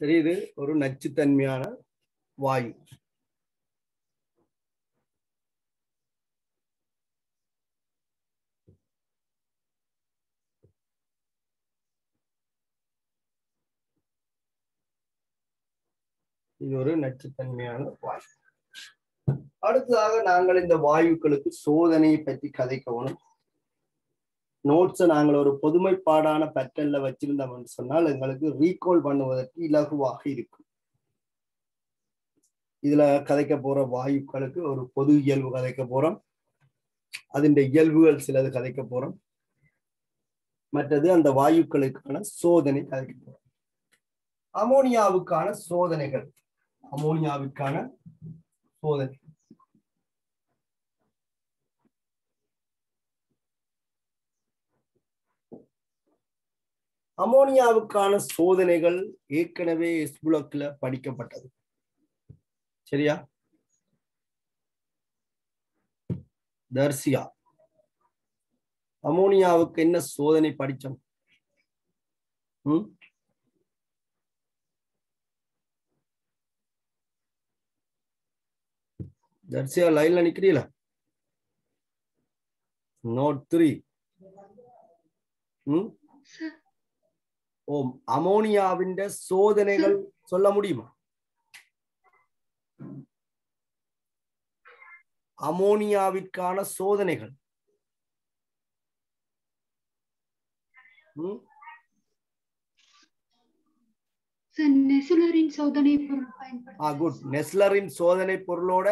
சரி இது ஒரு நச்சுத்தன்மையான வாயு. இது ஒரு நச்சுத்தன்மையான வாயு. அடுத்ததாக நாங்கள் இந்த வாயுக்களுக்கு சோதனையை பற்றி கதைக்கணும் நோட்ஸை நாங்கள் ஒரு பொதுமைப்பாடான பேட்டர்ன்ல வச்சிருந்தோம்னு சொன்னால் எங்களுக்கு ரீகால் பண்ணுவதற்கு இலகுவாக இருக்கும். இதுல கதைக்க போற வாயுக்களுக்கு ஒரு பொது இயல்பு கதைக்க போறோம். அதன் இயல்புகள் சிலது கதைக்க போறோம். மற்றது அந்த வாயுக்களுக்கான சோதனை கதைக்க போறோம். அமோனியாவுக்கான சோதனைகள். அமோனியாவுக்கான சோதனை. அமோனியாவுக்கான சோதனைகள் ஏற்கனவே எஸ்புலக்ல படிக்கப்பட்டது. சரியா? தர்சியா. அமோனியாவுக்கு என்ன சோதனை படிச்சோம் ம்? தர்சியா லைன்ல நிக்கிறீல? Note three. ம்? ஓ அமோனியாவின் சோதனைகள் சொல்ல முடியுமா? அமோனியாவிற்கான சோதனைகள். நெசுலரின் சோதனை பொருள் நெஸ்லரின் சோதனை பொருளோட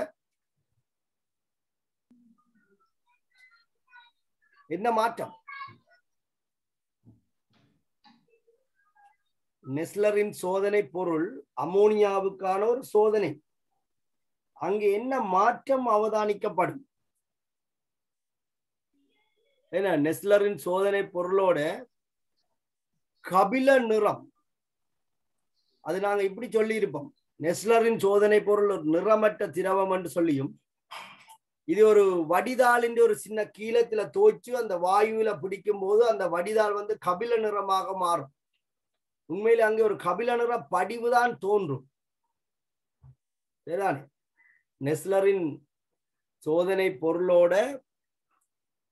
என்ன மாற்றம்? நெஸ்லரின் சோதனை பொருள் அமோனியாவுக்கான ஒரு சோதனை. அங்கு என்ன மாற்றம் அவதானிக்கப்படும்? என்ன நெஸ்லரின் சோதனை பொருளோட கபில நிறம். அது நாங்க இப்படி சொல்லி இருப்போம் நெஸ்லரின் சோதனை பொருள் ஒரு நிறமற்ற திரவம் என்று சொல்லியும் இது ஒரு வடிதாளின் ஒரு சின்ன கீழத்துல தோச்சு அந்த வாயுவில பிடிக்கும் போது அந்த வடிதாள் வந்து கபில நிறமாக மாறும். உண்மையில அங்கே ஒரு கபில நிற படிவுதான் தோன்றும். சரிதானே? நெஸ்லரின் சோதனை பொருளோட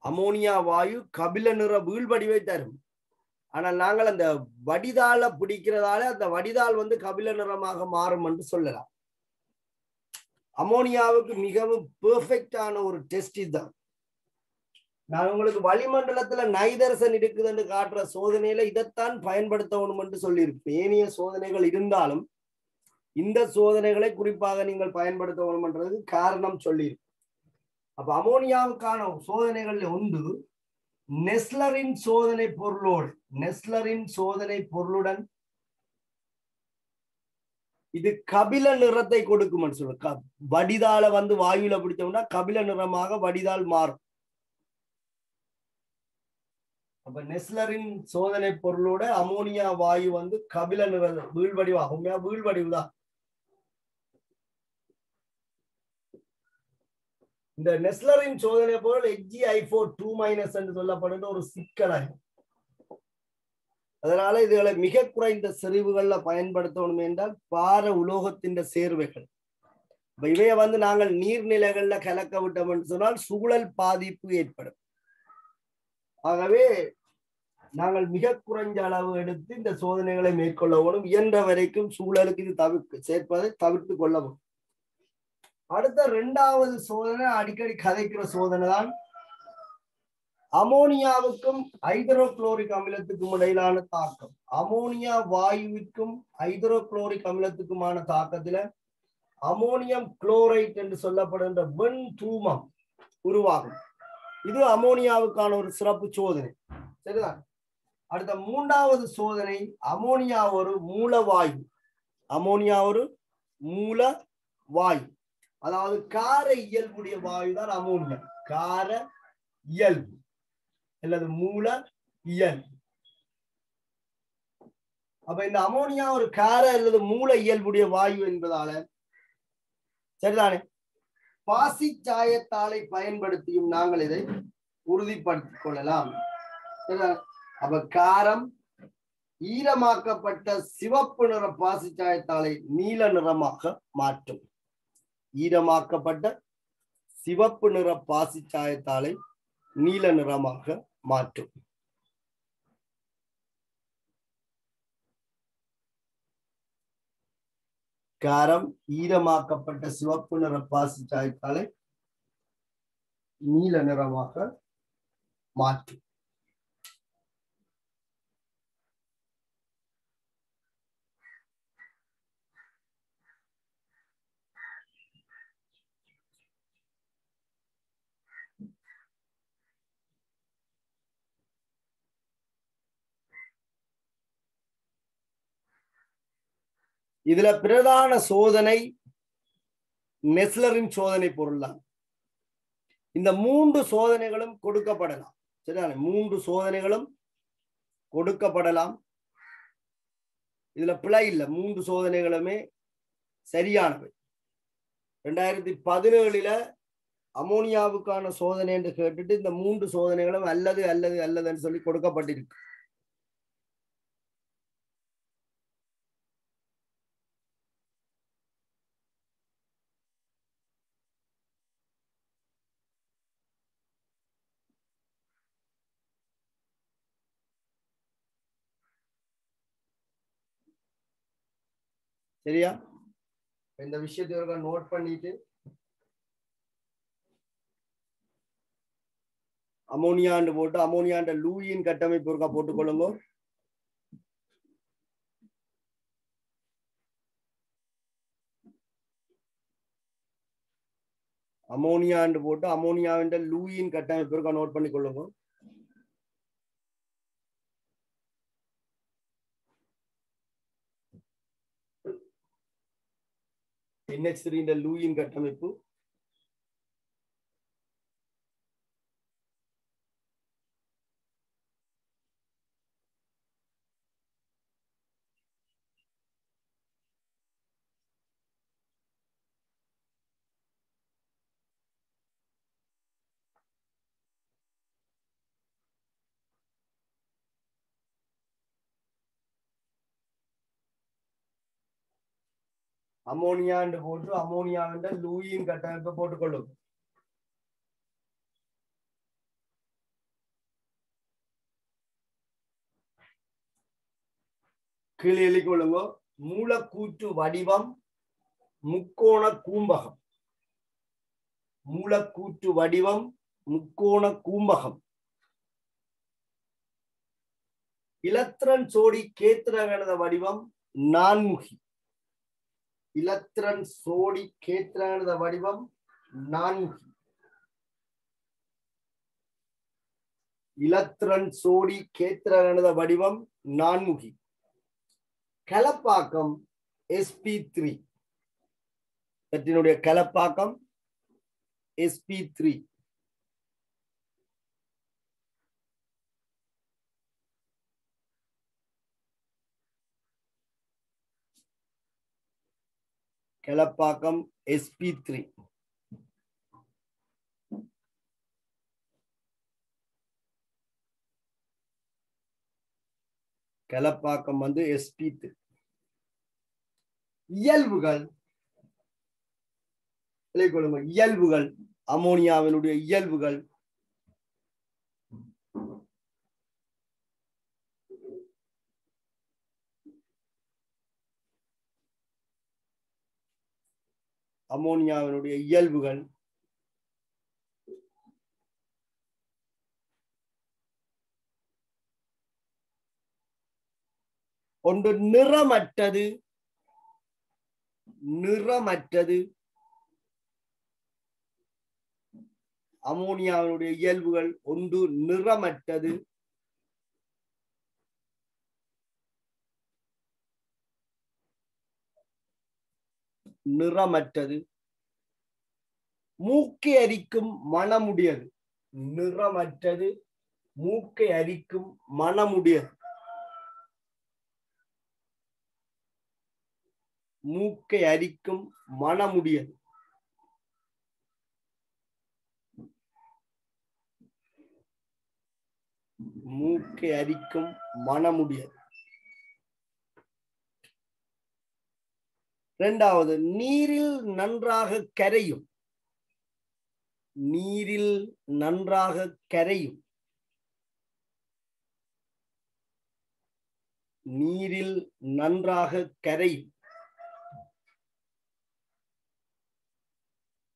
அமோனியா வாயு கபில நிற வீழ்வடிவை தரும் ஆனால் நாங்கள் அந்த வடிதால பிடிக்கிறதால அந்த வடிதால் வந்து கபில நிறமாக மாறும் என்று சொல்லலாம். அமோனியாவுக்கு மிகவும் பெர்ஃபெக்டான ஒரு டெஸ்ட் இதுதான். நான் உங்களுக்கு வளிமண்டலத்துல நைதரசன் இருக்குதுன்னு காட்டுற சோதனையில இதைத்தான் பயன்படுத்தணும் என்று சொல்லியிருப்பேன் ஏனைய சோதனைகள் இருந்தாலும் இந்த சோதனைகளை குறிப்பாக நீங்கள் பயன்படுத்த என்றது காரணம் சொல்லியிருப்பேன் அப்ப அமோனியாவுக்கான சோதனைகள்ல ஒன்று நெஸ்லரின் சோதனை பொருளோடு நெஸ்லரின் சோதனை பொருளுடன் இது கபில நிறத்தை கொடுக்கும்னு சொல்லு வடிதால வந்து வாயுல பிடிச்சோம்னா கபில நிறமாக வடிதால் மாறும். அப்ப நெஸ்லரின் சோதனை பொருளோட அமோனியா வாயு வந்து கபில நிற வீழ்வடிவாகும் உண்மையா இந்த நெஸ்லரின் சோதனை பொருள் எக்ஜி ஐ போர் டூ மைனஸ் என்று சொல்லப்படுகிற ஒரு சிக்கலாகும் அதனால இதுகளை மிக குறைந்த செறிவுகள்ல பயன்படுத்தணும் என்றால் பார உலோகத்தின் சேர்வைகள். இவைய வந்து நாங்கள் நீர்நிலைகள்ல கலக்க விட்டோம் என்று சொன்னால் சூழல் பாதிப்பு ஏற்படும். ஆகவே நாங்கள் மிக குறைஞ்ச அளவு எடுத்து இந்த சோதனைகளை மேற்கொள்ளவும் இயன்ற வரைக்கும் சூழலுக்கு இது தவிர்க்க சேர்ப்பதை தவிர்த்து கொள்ளவும் அடுத்த இரண்டாவது சோதனை அடிக்கடி கதைக்கிற சோதனை தான். அமோனியாவுக்கும் ஹைட்ரோகுளோரிக் அமிலத்துக்கும் இடையிலான தாக்கம். அமோனியா வாயுவிற்கும் ஹைட்ரோகுளோரிக் அமிலத்துக்குமான தாக்கத்துல அமோனியம் குளோரைட் என்று சொல்லப்படுகின்ற வெண் தூமம் உருவாகும். இது அமோனியாவுக்கான ஒரு சிறப்பு சோதனை. சரிதான் அடுத்த மூன்றாவது சோதனை அமோனியா ஒரு மூலவாயு. அமோனியா ஒரு மூல வாயு அதாவது கார இயல்புடைய வாயு தான் அமோனியா. கார இயல்பு அல்லது மூல இயல்பு. அப்ப இந்த அமோனியா ஒரு கார அல்லது மூல இயல்புடைய வாயு என்பதால சரிதானே? பாசி சாயத்தாளை பயன்படுத்தியும் நாங்கள் இதை உறுதிப்படுத்திக் கொள்ளலாம் அப்ப காரம் ஈரமாக்கப்பட்ட சிவப்பு நிற பாசிச்சாயத்தாளை நீல நிறமாக மாற்றும். ஈரமாக்கப்பட்ட சிவப்பு நிற பாசிச்சாயத்தாளை நீல நிறமாக மாற்றும். காரம் ஈரமாக்கப்பட்ட சிவப்பு நிற பாசிச்சாயத்தாளை நீல நிறமாக மாற்றும். இதுல பிரதான சோதனை நெஸ்லரின் சோதனை பொருள் தான் இந்த மூன்று சோதனைகளும் கொடுக்கப்படலாம். சரிதானே? மூன்று சோதனைகளும் கொடுக்கப்படலாம். இதுல பிழை இல்லை. மூன்று சோதனைகளுமே சரியானவை. ரெண்டாயிரத்தி பதினேழுல அமோனியாவுக்கான சோதனை என்று கேட்டுட்டு இந்த மூன்று சோதனைகளும் அல்லது அல்லது அல்லதுன்னு சொல்லி கொடுக்கப்பட்டிருக்கு. சரியா? இந்த விஷயத்தை ஒருக்கா நோட் பண்ணிட்டு அமோனியாண்டு போட்டு அமோனியாண்ட லூயின் கட்டமைப்பு ஒருக்கா போட்டுக்கொள்ளுங்க. அமோனியாண்டு போட்டு அமோனியாவின் லூயின் கட்டமைப்பு ஒருக்கா நோட் பண்ணி என்ஹெச் த்ரீ லூயின் கட்டமைப்பு அமோனியாண்டு போட்டு அமோனியாவிட லூயின் கட்டமைப்பை போட்டுக்கொள்ளும். கீழே எழுதிக்கொள்ளுங்க மூலக்கூற்று வடிவம் முக்கோண கூம்பகம். மூலக்கூற்று வடிவம் முக்கோண கூம்பகம். இலத்திரன் சோடி கேத்திரகணத வடிவம் நான்முகி. இலத்திரன் சோடி கேத்திரகணத வடிவம் நான்முகி இலத்திரன் சோடி கேத்திரகணத வடிவம் நான்முகி கலப்பாக்கம் எஸ்பி த்ரீ கலப்பாக்கம் எஸ்பி த்ரீ கலப்பாக்கம் எஸ்பி த்ரீ கலப்பாக்கம் வந்து எஸ்பி த்ரீ இயல்புகள். இயல்புகள். அமோனியாவினுடைய இயல்புகள். அமோனியாவினுடைய இயல்புகள். ஒன்று நிறமற்றது. நிறமற்றது. அமோனியாவினுடைய இயல்புகள் ஒன்று நிறமற்றது. நிறமற்றது. மூக்கை அரிக்கும் மனமுடையது. நிறமற்றது. மூக்கை அரிக்கும் மனமுடையது. மூக்கை அரிக்கும் மனமுடையது. மூக்கை அரிக்கும் மனமுடையது. ரெண்டாவது நீரில் நன்றாக கரையும். நீரில் நன்றாக கரையும். நீரில் நன்றாக கரையும்.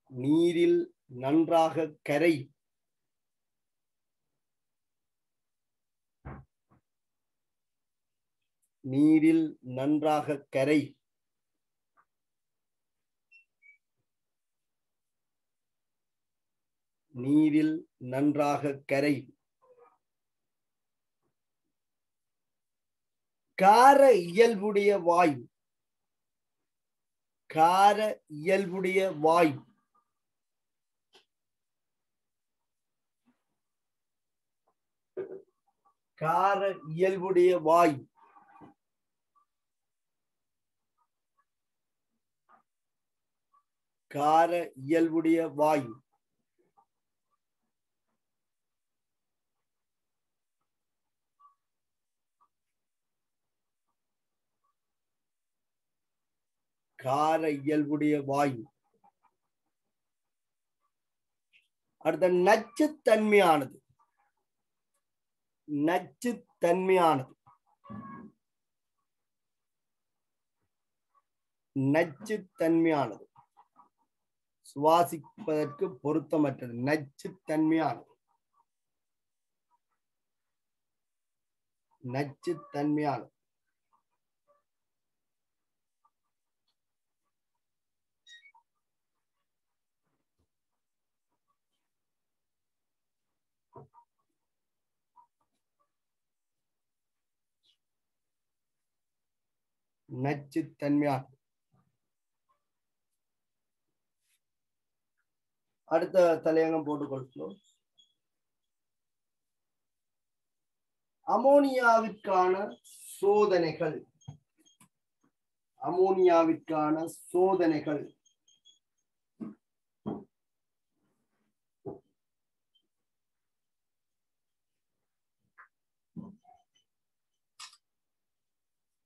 நீரில் நன்றாக கரையும். நீரில் நன்றாக கரை நீரில் நன்றாக கரை. கார இயல்புடைய வாயு. கார இயல்புடைய வாயு. கார இயல்புடைய வாயு. கார இயல்புடைய வாயு. கார இயல்புடைய வாயு. அடுத்த நச்சுத்தன்மையானது. நச்சுத்தன்மையானது. நச்சுத்தன்மையானது. சுவாசிப்பதற்கு பொருத்தமற்றது. நச்சுத்தன்மையானது. நச்சுத்தன்மையானது. நச்சுத்தன்மையானது அடுத்த தலையங்கம் போட்டுக்கொள்கிறோம். அமோனியாவிற்கான சோதனைகள். அமோனியாவிற்கான சோதனைகள்.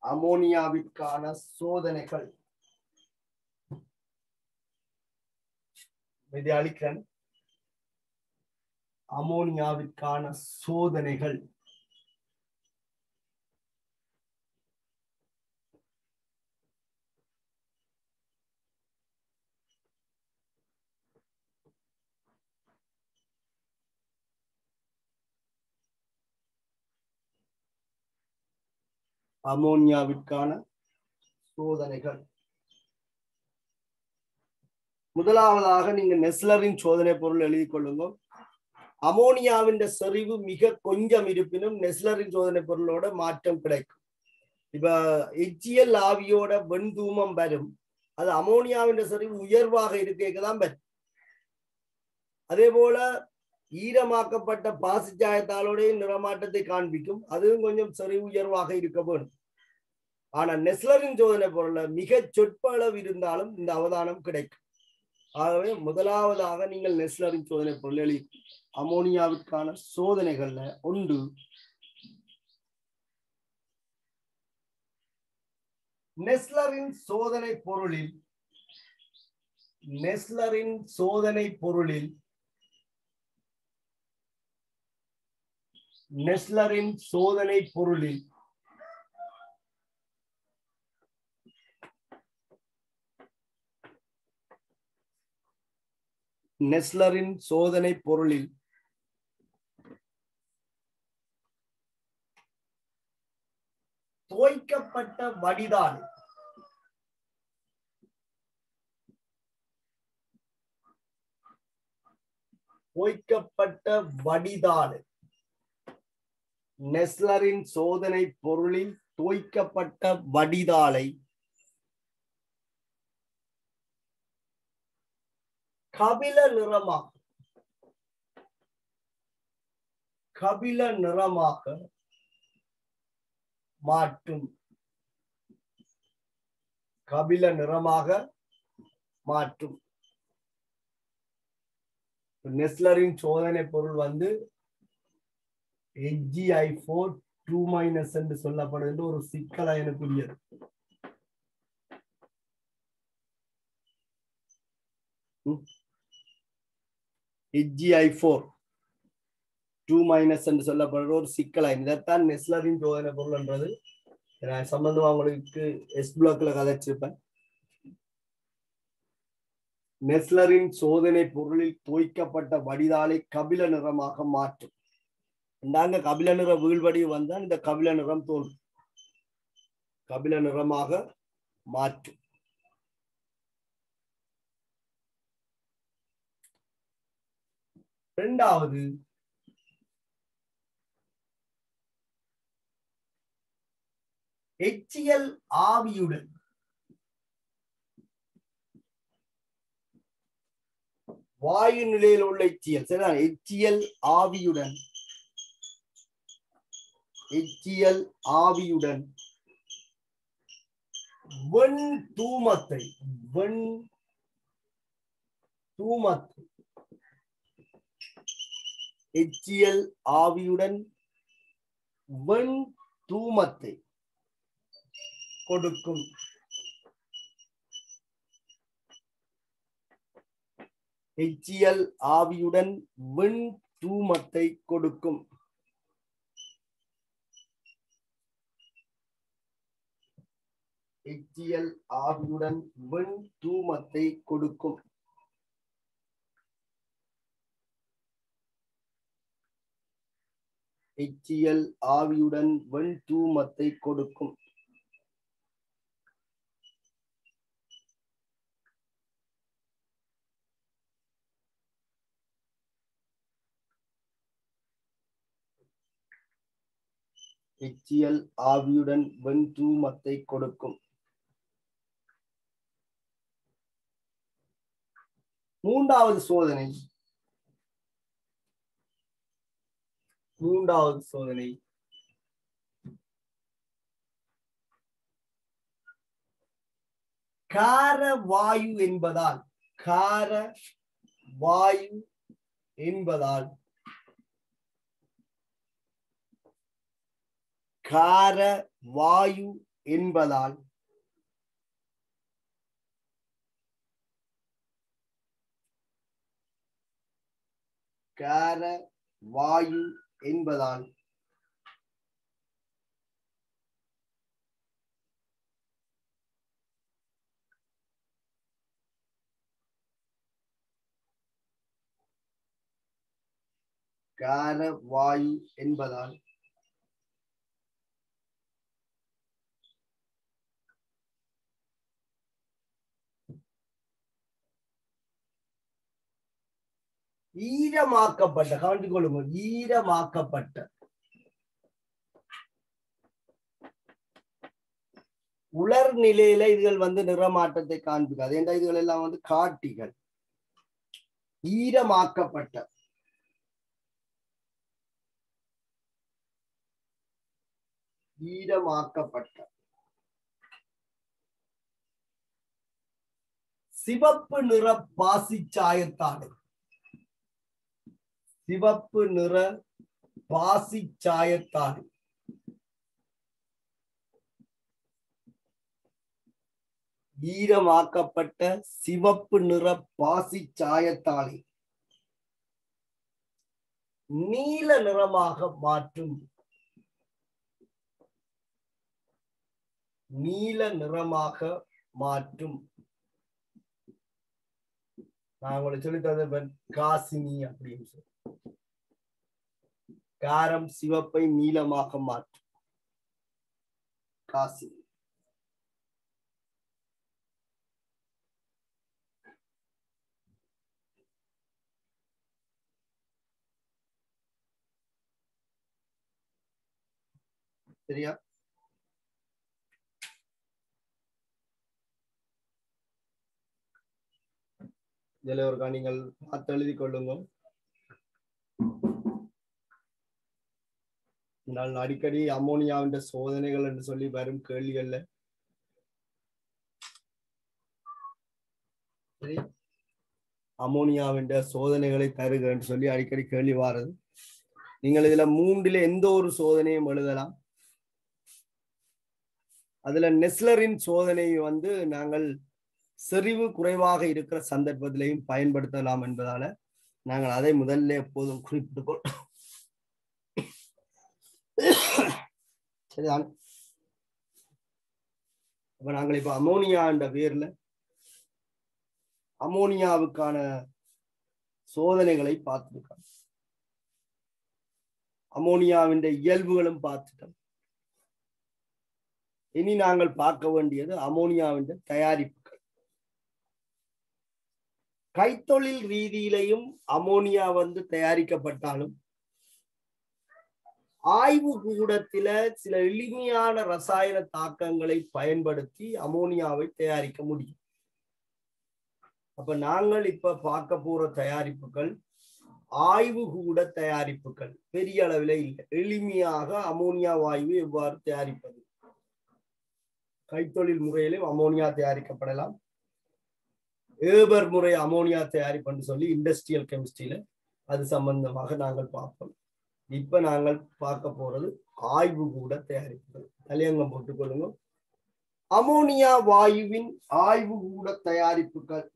அமோனியாவிற்கான சோதனைகள். அளிக்கிறேன் அமோனியாவிற்கான சோதனைகள். அமோனியாவிற்கான சோதனைகள். முதலாவதாக நீங்க நெஸ்லரின் சோதனை பொருள் எழுதி கொள்ளுங்க அமோனியாவின் செறிவு மிக கொஞ்சம் இருப்பினும் நெஸ்லரின் சோதனை பொருளோட மாற்றம் கிடைக்கும். இப்ப எச்சியல் ஆவியோட வெண்தூமம் வரும். அது அமோனியாவின் செறிவு உயர்வாக இருக்கதான் வரும். அதே போல ஈரமாக்கப்பட்ட பாசிச்சாயத்தாலோடைய நிறமாற்றத்தை காண்பிக்கும். அதுவும் கொஞ்சம் செறிவு உயர்வாக இருக்க வேண்டும். ஆனா நெஸ்லரின் சோதனை பொருள்ல மிக சொற்ப அளவு இருந்தாலும் இந்த அவதானம் கிடைக்கும். ஆகவே முதலாவதாக நீங்கள் நெஸ்லரின் சோதனை பொருள் எழுதி அமோனியாவிற்கான சோதனைகள்ல ஒன்று நெஸ்லரின் சோதனை பொருளில் நெஸ்லரின் சோதனை பொருளில் நெஸ்லரின் சோதனை பொருளில் நெஸ்லரின் சோதனை பொருளில் தோய்க்கப்பட்ட வடிதால் தோய்க்கப்பட்ட வடிதால் நெஸ்லரின் சோதனை பொருளில் தோய்க்கப்பட்ட வடிதாளை கபில நிறமாக. கபில நிறமாக மாற்றும். கபில நிறமாக மாற்றும். நெஸ்லரின் சோதனை பொருள் வந்து எச்ஜிஐ போர் டூ மைனஸ் என்று சொல்லப்படுகின்ற ஒரு சிக்கல் எனக்குரியது Mm-hmm. ஹெச்ஜிஐ4 டூ மைனஸ் என்று சொல்லப்படுற ஒரு சிக்கலாய். இதைத்தான் நெஸ்லரின் சோதனை பொருள்ன்றது நான் சம்பந்தமாக உங்களுக்கு எஸ் பிளாக்ல கதைச்சிருப்பேன். நெஸ்லரின் சோதனை பொருளில் தோய்க்கப்பட்ட வடிதாலை கபில நிறமாக மாற்றும். நாங்க கபில நிற வீழ்வடி வந்தால் இந்த கபில நிறம் தோன்றும். கபில நிறமாக மாற்றும். இரண்டாவது எச்சியல் ஆவியுடன். வாயு நிலையில் உள்ள எச்சியல். சரிதான் எச்சியல் ஆவியுடன். எச்சியல் ஆவியுடன். வெண் தூமத்தை. வெண் தூமத்தை. எச்சியல் ஆவியுடன் வெண் தூமத்தை கொடுக்கும். எச்சியல் ஆவியுடன் வெண் தூமத்தை கொடுக்கும். எச்சியல் ஆவியுடன் வெண் தூமத்தை கொடுக்கும். எச்சியல் ஆவியுடன் வெண் தூமத்தை கொடுக்கும். எச்சியல் ஆவியுடன் வெண் தூமத்தை கொடுக்கும். மூன்றாவது சோதனை. மூன்றாவது சோதனை. கார வாயு என்பதால் கார வாயு என்பதால் கார வாயு என்பதால் கார வாயு என்பதால் கார வாயு என்பதால் ஈரமாக்கப்பட்ட கவனித்துக் கொள்ளுங்கள் ஈரமாக்கப்பட்ட. உலர் நிலையில இதுகள் வந்து நிறமாற்றத்தை காண்பிக்காது ஏன்டா இதுகள் எல்லாம் வந்து காட்டிகள்? ஈரமாக்கப்பட்ட. ஈரமாக்கப்பட்ட. சிவப்பு நிற பாசிச்சாயத்தாடை சிவப்பு நிற பாசிச்சாயத்தாடை. ஈரமாக்கப்பட்ட சிவப்பு நிற பாசி சாயத்தாளை நீல நிறமாக மாற்றும். நீல நிறமாக மாற்றும். நான் உங்களுக்கு சொல்லி தந்த காசினி அப்படின்னு சொல்லி. காரம் சிவப்பை நீலமாக மாற்றும். காசி. சரியா? இதில் ஒரு நீங்கள் பார்த்து எழுதி கொள்ளுங்கள். நான் அடிக்கடி அமோனியாவின் சோதனைகள் என்று சொல்லி வரும் கேள்விகள்ல. சரி. அமோனியாவின் சோதனைகளை தருக என்று சொல்லி அடிக்கடி கேள்வி வாரது. நீங்கள் இதுல மூன்றில எந்த ஒரு சோதனையும் எழுதலாம். அதுல நெஸ்லரின் சோதனை வந்து நாங்கள் செறிவு குறைவாக இருக்கிற சந்தர்ப்பத்திலையும் பயன்படுத்தலாம் என்பதால நாங்கள் அதை முதல்ல எப்போதும் குறிப்பிட்டுக் சரிதான். இப்ப நாங்கள் இப்ப அமோனியா என்ற பேர்ல அமோனியாவுக்கான சோதனைகளை பார்த்திருக்கோம். அமோனியாவின் இயல்புகளும் பார்த்துட்டோம். இனி நாங்கள் பார்க்க வேண்டியது அமோனியாவின் தயாரிப்புகள். கைத்தொழில் ரீதியிலையும் அமோனியா வந்து தயாரிக்கப்பட்டாலும் ஆய்வு கூடத்தில சில எளிமையான ரசாயன தாக்கங்களை பயன்படுத்தி அமோனியாவை தயாரிக்க முடியும். அப்ப நாங்கள் இப்ப பார்க்க போற தயாரிப்புகள் ஆய்வு கூட தயாரிப்புகள். பெரிய அளவில் இல்லை. எளிமையாக அமோனியா வாயு எவ்வாறு தயாரிப்பது? கைத்தொழில் முறையிலும் அமோனியா தயாரிக்கப்படலாம். ஏபர் முறை அமோனியா தயாரிப்புன்னு சொல்லி இண்டஸ்ட்ரியல் கெமிஸ்ட்ரியில அது சம்பந்தமாக நாங்கள் பார்ப்போம். இப்ப நாங்கள் பார்க்க போறது ஆய்வு கூட தயாரிப்புகள். தலையங்கம் போட்டுக்கொள்ளுங்க. அமோனியா வாயுவின் ஆய்வு கூட தயாரிப்புகள்.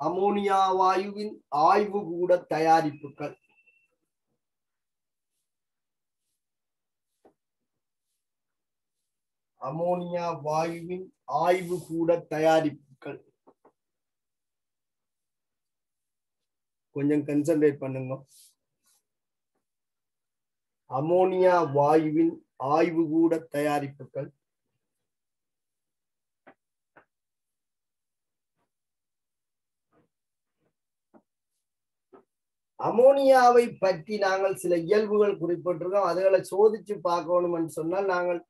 அமோனியா வாயுவின் ஆய்வு கூட தயாரிப்புகள். அமோனியா வாயுவின் ஆய்வு கூட தயாரிப்புகள். கொஞ்சம் கன்சன்ட்ரேட் பண்ணுங்க. அமோனியா வாயுவின் ஆய்வு கூட தயாரிப்புகள். அமோனியாவை பற்றி நாங்கள் சில இயல்புகள் குறிப்பிட்டிருக்கோம். அதுகளை சோதிச்சு பார்க்கணும்னு சொன்னால் நாங்கள்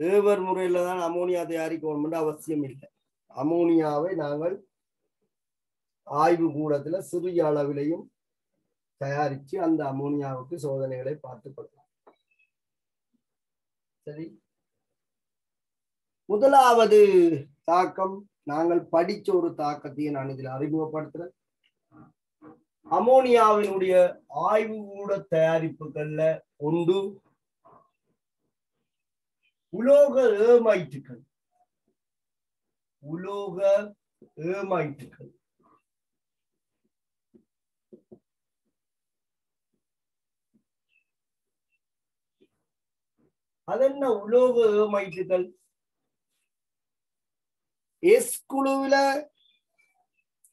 ஏவர் முறையில தான் அமோனியா தயாரிக்கணும்னு அவசியம் இல்லை. அமோனியாவை நாங்கள் ஆய்வு கூடத்துல சிறிய அளவிலையும் தயாரிச்சு அந்த அமோனியாவுக்கு சோதனைகளை பார்த்து கொள்ளலாம். சரி. முதலாவது தாக்கம் நாங்கள் படிச்ச ஒரு தாக்கத்தையும் நான் இதில் அறிமுகப்படுத்துறேன். அமோனியாவினுடைய ஆய்வு கூட தயாரிப்புகள்ல ஒன்று உலோக ஏமாயிட்டுகள். உலோக ஏமாயிட்டுகள். அதென்ன உலோக ஏமைட்டுகள் எஸ் குழுவில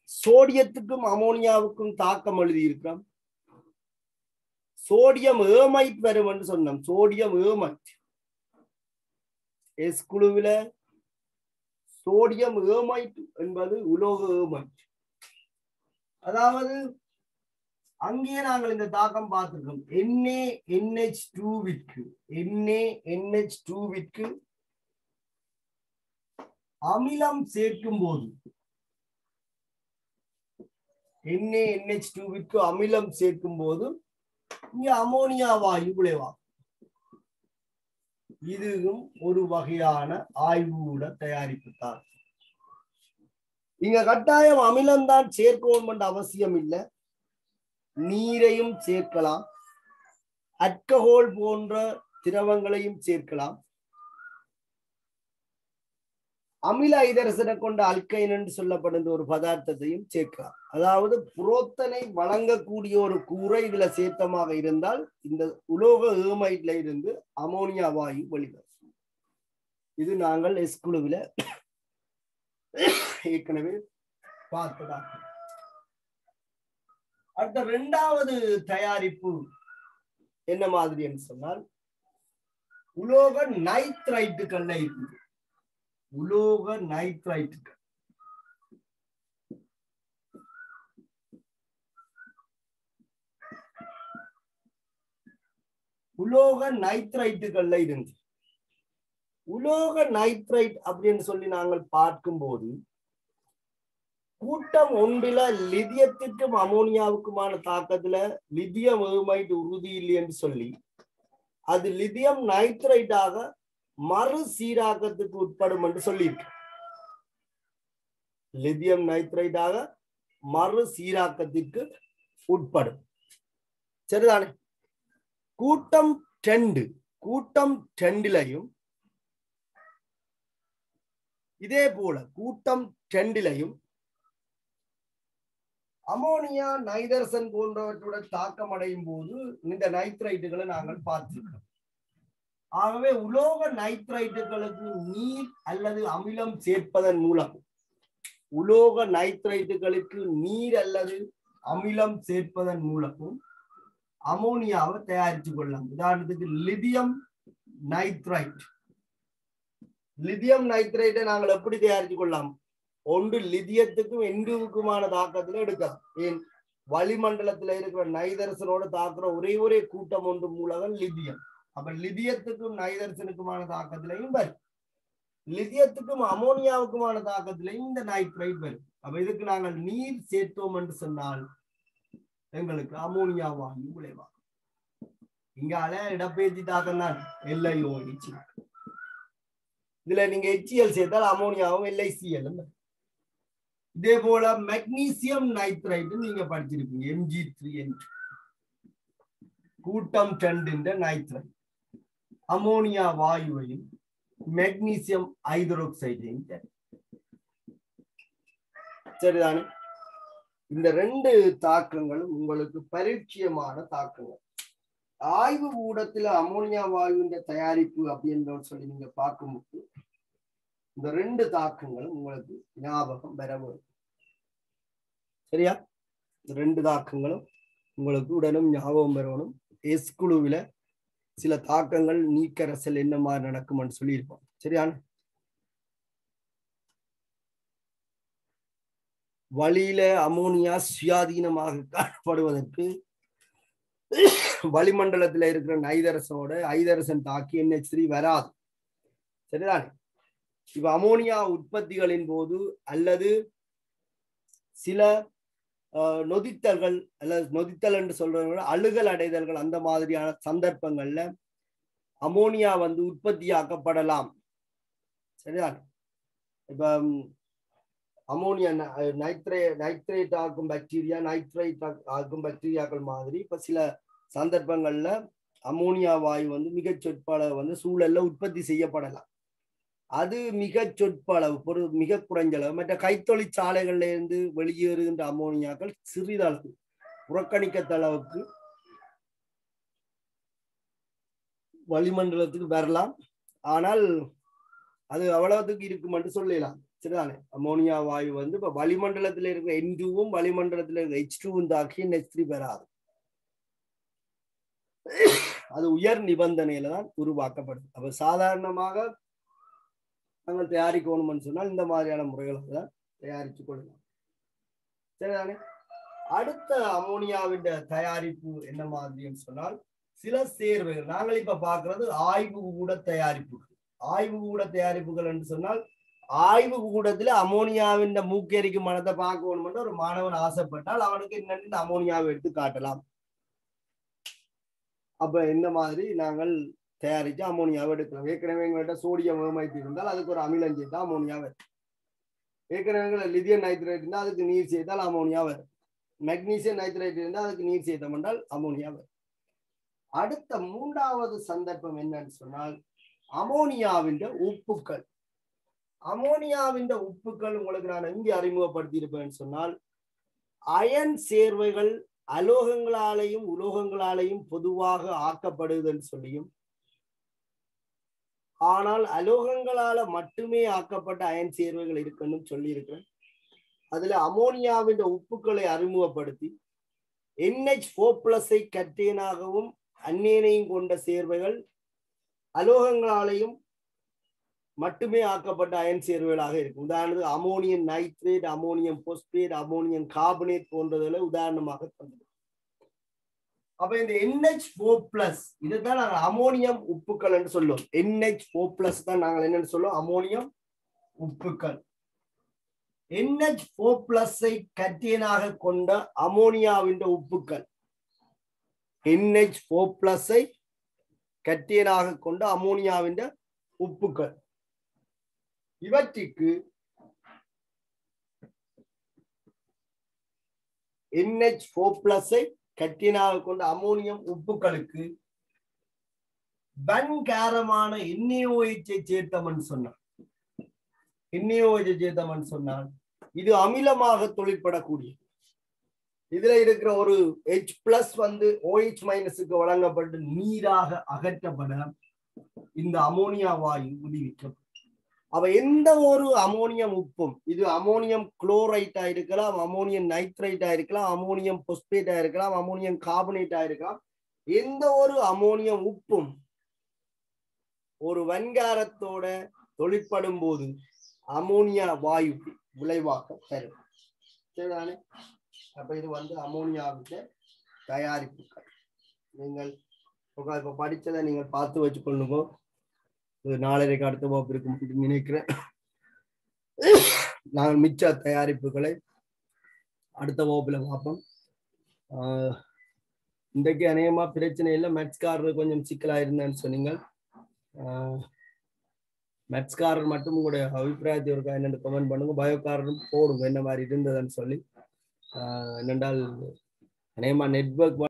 சோடியத்துக்கும் அமோனியாவுக்கும் தாக்கம் எழுதி இருக்கிறோம் சோடியம் ஏமைட் வரும் என்று சொன்னோம். சோடியம் ஏமைட் எஸ் குழுவில சோடியம் ஏமைட் என்பது உலோக ஏமைட் அதாவது அங்கேயே நாங்கள் இந்த தாக்கம் பார்த்திருக்கோம். என்ஏ என்ஹெச் டூவிற்கு என்ஏ என்ஹெச் டூவிற்கு அமிலம் சேர்க்கும் போது என்ஏ என்ஹெச் டூவிற்கு அமிலம் சேர்க்கும் போது இங்க அமோனியா வாயு விளைவாகும். இதுவும் ஒரு வகையான ஆய்வுட தயாரிப்பு தான் இங்க கட்டாயம் அமிலம் தான் சேர்க்கணும் என்ற அவசியம் இல்லை. நீரையும் சேர்க்கலாம். அல்கஹோல் போன்ற திரவங்களையும் சேர்க்கலாம். அமில ஐதரசனை கொண்ட அல்கைன் என்று சொல்லப்படுகின்ற ஒரு பதார்த்தத்தையும் சேர்க்கலாம். அதாவது புரோத்தனை வழங்கக்கூடிய ஒரு கூரை இதுல சேர்த்தமாக இருந்தால் இந்த உலோக ஏமைட்ல இருந்து அமோனியா வாயு வெளிவரும். இது நாங்கள் எஸ்குழுவில ஏற்கனவே பார்த்ததாக அடுத்த இரண்டாவது தயாரிப்பு என்ன மாதிரி என்று சொன்னால் உலோக நைட்ரைட்டுகள்ல இருக்குது. உலோக நைட்ரைட்டுகள். உலோக நைட்ரைட்டுகள்ல இருந்து. உலோக நைட்ரைட் அப்படின்னு சொல்லி நாங்கள் பார்க்கும்போது கூட்டம் ஒன்றில லிதியத்திற்கும் அமோனியாவுக்குமான தாக்கத்துல லிதியம் ஏமைட் உறுதி இல்லை என்று சொல்லி அது லிதியம் நைட்ரைட்டாக மறு சீராக்கத்துக்கு உட்படும் என்று சொல்லியிருக்கு. லிதியம் நைட்ரைட்டாக மறு சீராக்கத்திற்கு உட்படும். சரிதானே? கூட்டம் டெண்டு கூட்டம் டெண்டிலையும் இதே போல கூட்டம் டெண்டிலையும் அமோனியா நைதர்சன் போன்றவற்றுடன் தாக்கம் அடையும் போது இந்த நைத்ரைட்டுகளை நாங்கள் பார்த்திருக்கிறோம். ஆகவே உலோக நைத்ரைட்டுகளுக்கு நீர் அல்லது அமிலம் சேர்ப்பதன் மூலம் உலோக நைத்ரைட்டுகளுக்கு நீர் அல்லது அமிலம் சேர்ப்பதன் மூலமும் அமோனியாவை தயாரித்து கொள்ளலாம். உதாரணத்துக்கு லிதியம் நைட்ரைட் லிதியம் நைத்ரைட்டை நாங்கள் எப்படி தயாரித்து கொள்ளலாம்? ஒன்று லிதியத்துக்கும் எண்டுவுக்குமான தாக்கத்துல எடுக்கலாம் ஏன்? வளிமண்டலத்துல இருக்கிற நைதரசனோட தாக்குற ஒரே ஒரே கூட்டம் ஒன்று மூலகம் லிதியம். அப்ப லிதியத்துக்கும் நைதரசனுக்குமான தாக்கத்திலையும் வரும். லிதியத்துக்கும் அமோனியாவுக்குமான தாக்கத்திலையும் இந்த நைட்ரைட் வரும். அப்ப இதுக்கு நாங்கள் நீர் சேர்த்தோம் என்று சொன்னால் எங்களுக்கு அமோனியா வாயு விளைவாகும். இங்கால இடப்பெயர்ச்சி தாக்கம் தான் எல்ஐஓ இதுல நீங்க ஹெச்சிஎல் சேர்த்தால் அமோனியாவும் எல்ஐசிஎல் இதே போல மெக்னீசியம் நைட்ரைட் நீங்க படிச்சிருக்கீங்க எம்ஜி த்ரீ கூட்டம் டெண்டின் நைட்ரைட் அமோனியா வாயுவையும் மெக்னீசியம் ஹைட்ரோக்சைடையும் சரிதானே? இந்த ரெண்டு தாக்கங்களும் உங்களுக்கு பரிச்சயமான தாக்கங்கள். ஆய்வு கூடத்துல அமோனியா வாயுவின் தயாரிப்பு அப்படின்னு சொல்லி நீங்க பார்க்கும்போது இந்த ரெண்டு தாக்கங்களும் உங்களுக்கு ஞாபகம் வர வேண்டும் சரியா? இந்த ரெண்டு தாக்கங்களும் உங்களுக்கு உடனும் ஞாபகம் பெறணும் எஸ் குழுவில சில தாக்கங்கள் நீக்கரசல் என்ன மாதிரி நடக்கும்னு சொல்லியிருப்போம். சரியான வழியில அமோனியா சுயாதீனமாக காணப்படுவதற்கு வளிமண்டலத்துல இருக்கிற ஐதரசனோட ஐதரசன் தாக்கி என்ஹெச் த்ரீ வராது. சரிதானே? இப்ப அமோனியா உற்பத்திகளின் போது அல்லது சில நொதித்தல்கள் அல்லது நொதித்தல் என்று சொல்றவங்க அழுகல் அடைதல்கள் அந்த மாதிரியான சந்தர்ப்பங்கள்ல அமோனியா வந்து உற்பத்தியாக்கப்படலாம். சரிதான் இப்ப அமோனியா நைட்ரே நைட்ரேட் ஆகும் பாக்டீரியா நைட்ரைட் ஆகும் பாக்டீரியாக்கள் மாதிரி இப்ப சில சந்தர்ப்பங்கள்ல அமோனியா வாயு வந்து மிகச் சொற்பளவு வந்து சூழல்ல உற்பத்தி செய்யப்படலாம். அது மிக சொற்பளவு பொருள் மிக குறைஞ்சளவு. மற்ற கைத்தொழிற்சாலைகள்ல இருந்து வெளியேறுகின்ற அமோனியாக்கள் சிறிதளவு புறக்கணிக்கத்தளவுக்கு வளிமண்டலத்துக்கு வரலாம். ஆனால் அது அவ்வளவுக்கு இருக்கும் என்று சொல்லலாம். சரிதானே? அமோனியா வாயு வந்து இப்ப வளிமண்டலத்துல இருக்கிற என் டூவும் வளிமண்டலத்துல இருக்கிற ஹெச் டூவும் தாக்கி நெக்ஸ்ட் பெறாது. அது உயர் நிபந்தனையில தான் உருவாக்கப்படுது. அப்ப சாதாரணமாக நாங்கள் தயாரிக்கணும்னு சொன்னால் இந்த மாதிரியான முறைகளை தான் தயாரித்து கொள்ளலாம். சரிதானே? அடுத்த அமோனியாவின் தயாரிப்பு என்ன மாதிரின்னு சொன்னால் சில சேர்வைகள். நாங்கள் இப்ப பாக்குறது ஆய்வு கூட தயாரிப்புகள். ஆய்வு கூட தயாரிப்புகள் என்று சொன்னால் ஆய்வு கூடத்துல அமோனியாவின் மூக்கேரிக்கு மனத்தை பார்க்கணும் ஒரு மாணவன் ஆசைப்பட்டால் அவனுக்கு என்னென்ன அமோனியாவை எடுத்து காட்டலாம். அப்ப இந்த மாதிரி நாங்கள் தயாரிச்சு அமோனியாவை எடுக்கலாம். ஏற்கனவே எங்கள்கிட்ட சோடியம் வேமைத்து இருந்தால் அதுக்கு ஒரு அமிலம் சேர்த்தா அமோனியா வரும். ஏற்கனவே எங்களை லிதியம் நைத்ரேட் இருந்தால் அதுக்கு நீர் சேர்த்தால் அமோனியா வரும். மெக்னீசியம் நைத்ரேட் இருந்தால் அதுக்கு நீர் சேர்த்தம் என்றால் அமோனியா வரும். அடுத்த மூன்றாவது சந்தர்ப்பம் என்னன்னு சொன்னால் அமோனியாவின் உப்புக்கள். அமோனியாவின் உப்புக்கள் உங்களுக்கு நான் இங்கே அறிமுகப்படுத்தி இருப்பேன்னு சொன்னால் அயன் சேர்வைகள் அலோகங்களாலேயும் உலோகங்களாலேயும் பொதுவாக ஆக்கப்படுதுன்னு சொல்லியும் ஆனால் அலோகங்களால மட்டுமே ஆக்கப்பட்ட அயன் சேர்வைகள் இருக்குன்னு சொல்லியிருக்கிறேன். அதுல அமோனியாவின் உப்புக்களை அறிமுகப்படுத்தி என்ஹெச் ஃபோர் பிளஸை கட்டேனாகவும் அந்நியனையும் கொண்ட சேர்வைகள் அலோகங்களாலேயும் மட்டுமே ஆக்கப்பட்ட அயன் சேர்வைகளாக இருக்கும். உதாரணத்துக்கு ammonium nitrate ammonium phosphate ammonium carbonate போன்றதில் உதாரணமாக தந்தது அப்ப இந்த என்ஹெச் ஃபோர் பிளஸ் இதுதான் நாங்கள் அமோனியம் உப்புக்கள் என்று சொல்லுவோம். என்ஹெச் ஃபோர் பிளஸ் தான் நாங்கள் என்னன்னு சொல்லுவோம்? அமோனியம் உப்புக்கள் என்ஹெச் ஃபோர் பிளஸை கட்டியனாக கொண்ட அமோனியாவின் உப்புக்கள் என்ஹெச் ஃபோர் பிளஸை கட்டியனாக கொண்ட அமோனியாவின் உப்புக்கள் இவற்றுக்கு என்ஹெச் ஃபோர் பிளஸை கட்டினால் கொண்ட அமோனியம் உப்புக்களுக்கு வன்காரமான என்ஏஓஹை சேர்த்தோம்னு சொன்னான். இன்னியோஜேதம் சொன்னான். இது அமிலமாக தொழிற்படக்கூடியது இதுல இருக்கிற ஒரு எச் பிளஸ் வந்து ஓஹெச் மைனஸுக்கு வழங்கப்பட்டு நீராக அகற்றப்பட இந்த அமோனியா வாயு விடுவிக்கப்படும் அவ எந்த ஒரு அமோனியம் உப்பும் இது அமோனியம் குளோரைட்டா இருக்கலாம் அமோனியம் நைட்ரைட்டா இருக்கலாம் அமோனியம் பொஸ்பேட்டா இருக்கலாம் அமோனியம் கார்பனேட்டா இருக்கலாம் எந்த ஒரு அமோனியம் உப்பும் ஒரு வன்காரத்தோட தொழிற்படும் போது அமோனியா வாயு விளைவாக தரும் சரிதானே? அப்ப இது வந்து அமோனியாவுக்கு தயாரிப்புகள் நீங்கள் இப்போ இப்ப படிச்சதை நீங்கள் பார்த்து வச்சுக்கொள்ளுங்க. நாளரைக்கு அடுத்த வகுப்பு இருக்கும் அப்படின்னு நினைக்கிறேன். நாங்கள் மிச்ச தயாரிப்புகளை அடுத்த வகுப்புல பார்ப்போம். இன்றைக்கு அநேகமா பிரச்சனை இல்லை. மேட்ச்காரர் கொஞ்சம் சிக்கலா இருந்தேன்னு சொன்னீங்க. மேட்ச்காரர் மட்டும் உங்களுடைய அபிப்பிராயத்தை இருக்கா என்னென்னு கமெண்ட் பண்ணுங்க. பயோக்காரரும் போடுங்க. என்ன மாதிரி இருந்ததுன்னு சொல்லி. என்னென்றால் அநேகமா நெட்ஒர்க்